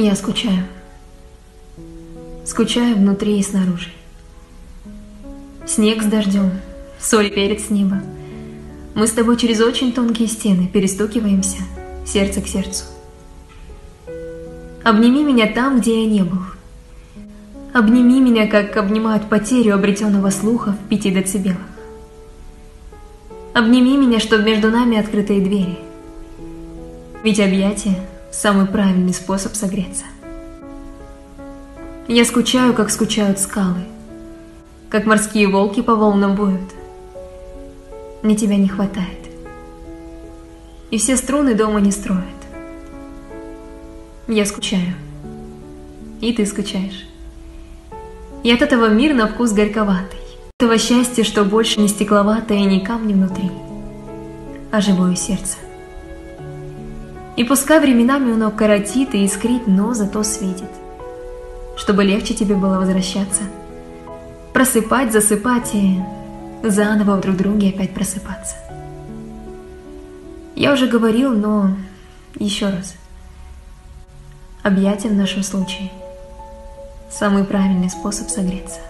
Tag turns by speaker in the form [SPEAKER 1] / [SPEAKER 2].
[SPEAKER 1] Я скучаю. Скучаю внутри и снаружи. Снег с дождем, соль и перец с неба. Мы с тобой через очень тонкие стены перестукиваемся, сердце к сердцу. Обними меня там, где я не был. Обними меня, как обнимают потерю обретенного слуха в пяти децибелах. Обними меня, чтобы между нами открытые двери. Ведь объятие – самый правильный способ согреться. Я скучаю, как скучают скалы, как морские волки по волнам воют. Мне тебя не хватает. И все струны дома не строят. Я скучаю. И ты скучаешь. И от этого мир на вкус горьковатый. Этого счастья, что больше не стекловатое и не камни внутри, а живое сердце. И пускай временами оно коротит и искрит, но зато светит – чтобы легче тебе было возвращаться. Просыпать, засыпать и заново друг друге опять просыпаться. Я уже говорил, но еще раз. Объятия в нашем случае – самый правильный способ согреться.